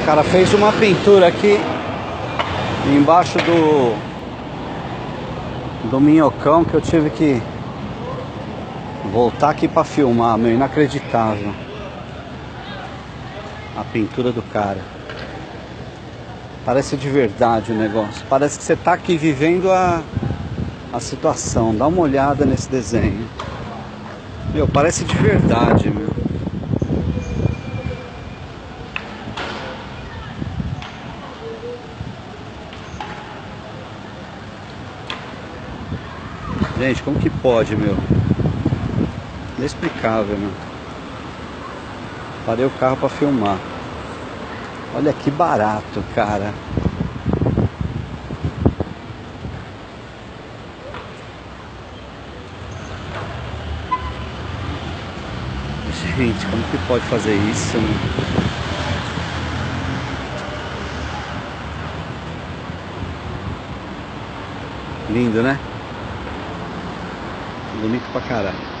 O cara fez uma pintura aqui embaixo do do minhocão que eu tive que voltar aqui para filmar, meu, inacreditável. A pintura do cara. Parece de verdade o negócio. Parece que você tá aqui vivendo a, a situação. Dá uma olhada nesse desenho. Meu, parece de verdade, meu. Gente, como que pode, meu? Inexplicável, meu. Parei o carro para filmar. Olha que barato, cara. Gente, como que pode fazer isso? Meu? Lindo, né? Bonito pra caralho.